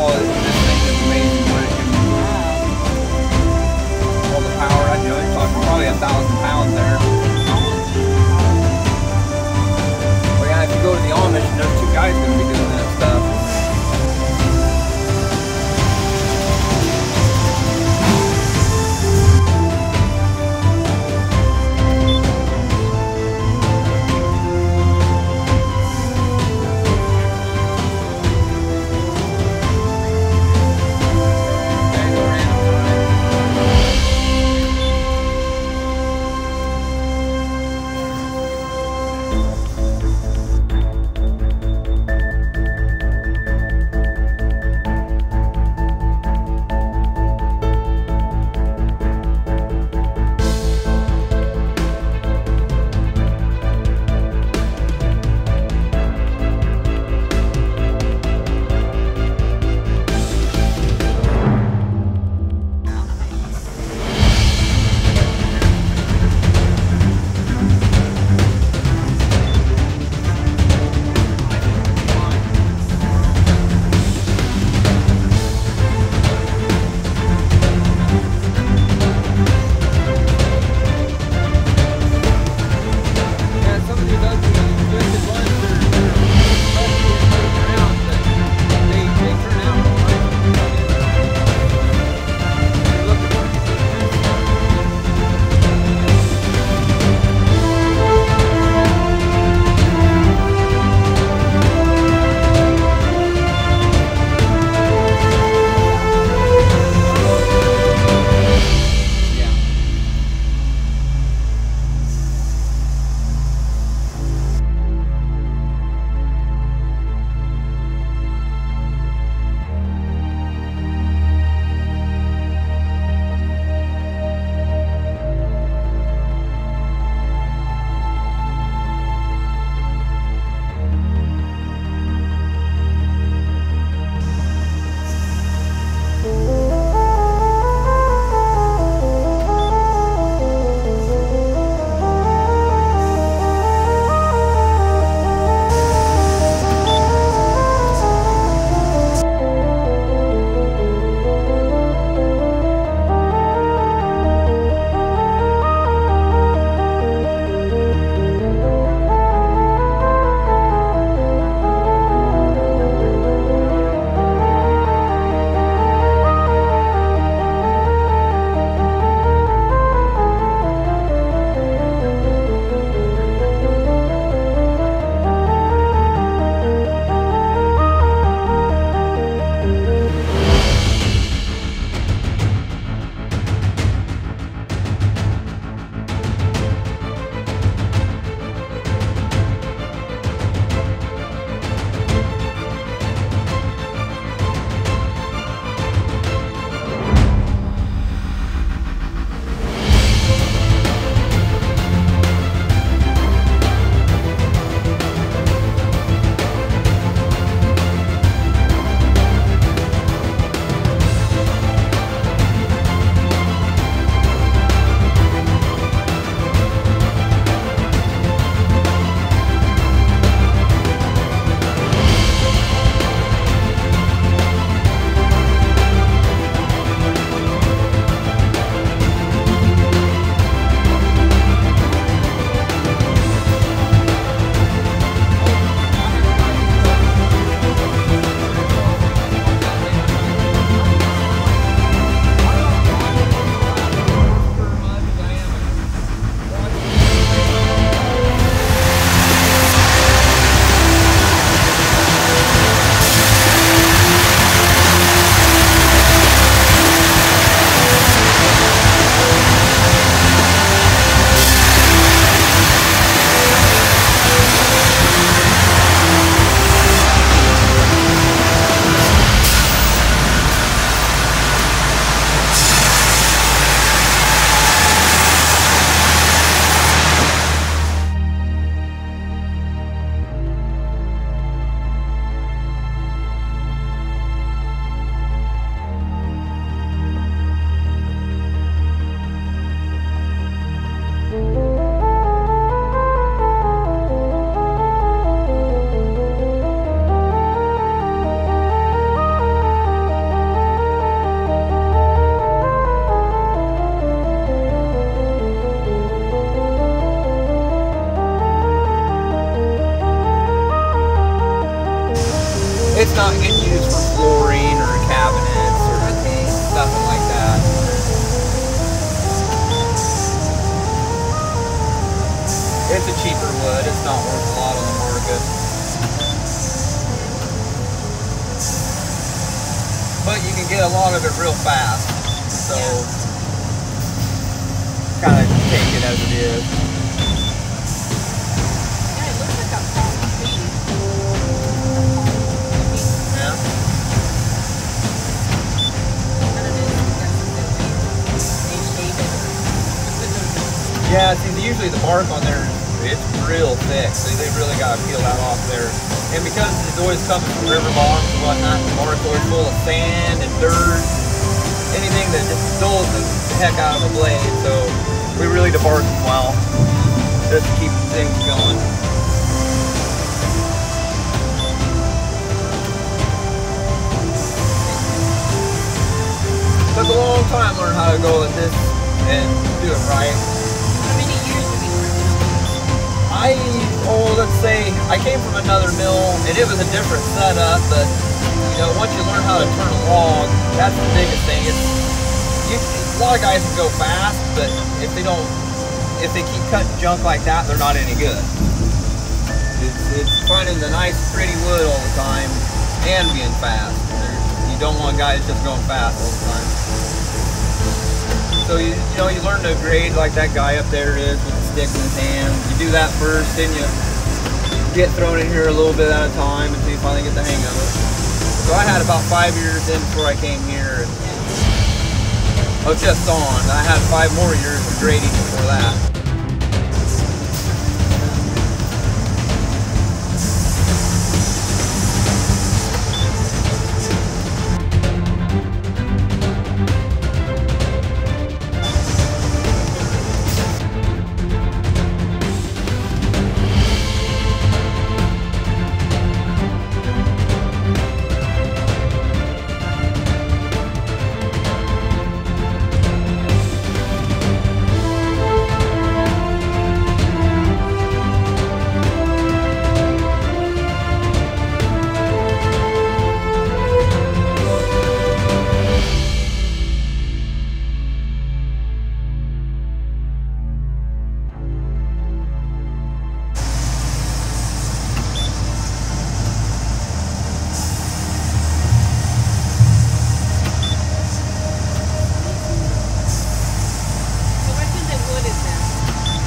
Oh, this, this amazing what it. All the power, I know—it's probably a thousand not getting used for flooring or cabinets or nothing like that. It's a cheaper wood. It's not worth a lot on the market. But you can get a lot of it real fast. So kind of take it as it is. Yeah, see, usually the bark on there, it's real thick, so they really got to peel that off there. And because it's always coming from river bottoms and whatnot, the bark's always full of sand and dirt, anything that just dulls the heck out of the blade. So we really debark them well, just to keep things going. Took a long time to learn how to go with this and do it right. I, oh, let's say, I came from another mill, and it was a different setup, but, you know, once you learn how to turn a log, that's the biggest thing. It's, you, a lot of guys can go fast, but if they don't, if they keep cutting junk like that, they're not any good. It's, it's finding the nice, pretty wood all the time, and being fast. You don't want guys just going fast all the time. So you, you know you learn to grade like that guy up there is with the stick in his hand. You do that first, then you get thrown in here a little bit at a time until you finally get the hang of it. So I had about five years in before I came here. And was just on. I had five more years of grading before that.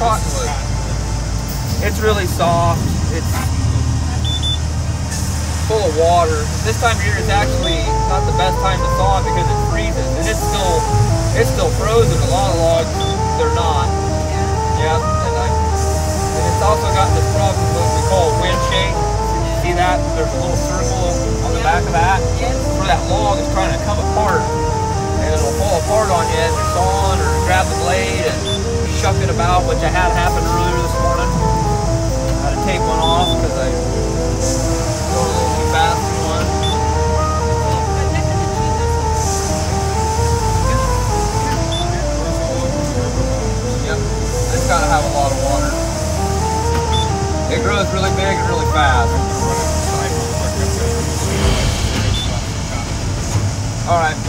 Cottonwood. It's really soft. It's full of water. This time of year is actually not the best time to saw it because it freezes, and it's still it's still frozen. A lot of logs they're not. Yeah. Yeah, and I and it's also got this problem what we call wind shake. See that? There's a little circle on the back of that where that log is trying to come apart, and it'll fall apart on you as you're sawing or grab the blade and shuck it about, which I had happen earlier this morning. I had to take one off because I go a little too fast in one. Yep, it's got to have a lot of water. It grows really big and really fast. All right.